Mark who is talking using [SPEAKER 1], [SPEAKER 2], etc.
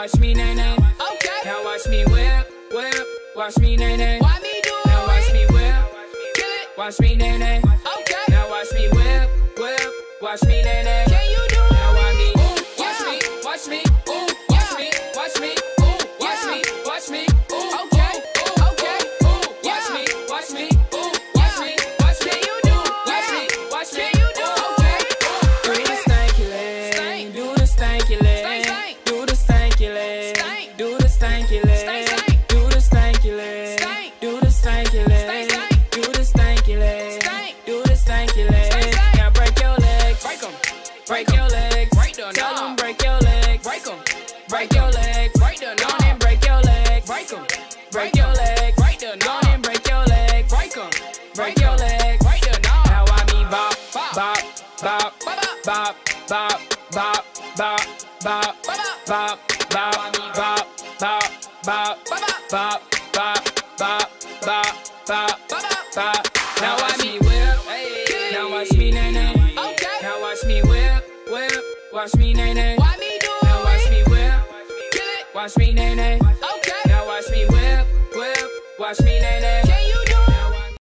[SPEAKER 1] Now watch me nay nay.
[SPEAKER 2] Okay.
[SPEAKER 1] Now watch me whip, whip. Watch me nay nay.
[SPEAKER 2] Why me do it?
[SPEAKER 1] Now watch me whip.
[SPEAKER 2] Kill it.
[SPEAKER 1] Watch me nay nay.
[SPEAKER 2] Okay.
[SPEAKER 1] Now watch me whip, whip. Watch me nay Break
[SPEAKER 2] 'em.
[SPEAKER 1] Break your legs.
[SPEAKER 2] Break the
[SPEAKER 1] Go
[SPEAKER 2] knob.
[SPEAKER 1] on and break your legs.
[SPEAKER 2] Break 'em.
[SPEAKER 1] Break your legs.
[SPEAKER 2] Break the
[SPEAKER 1] Go on
[SPEAKER 2] knob.
[SPEAKER 1] and break your legs.
[SPEAKER 2] Break 'em.
[SPEAKER 1] Break your legs.
[SPEAKER 2] Break the knob.
[SPEAKER 1] Now I me bop,
[SPEAKER 2] Bop.
[SPEAKER 1] bop, bop,
[SPEAKER 2] Bop,
[SPEAKER 1] bop, bop, bop, bop, bop, bop, bop, bop, bop, bop, bop, bop, bop, bop, bop, bop. Now watch me whip, now watch me nay nay. Now watch me whip, whip, watch me nay nay. Watch me nay nay.
[SPEAKER 2] Okay.
[SPEAKER 1] Now watch me whip, whip, watch me nay nay.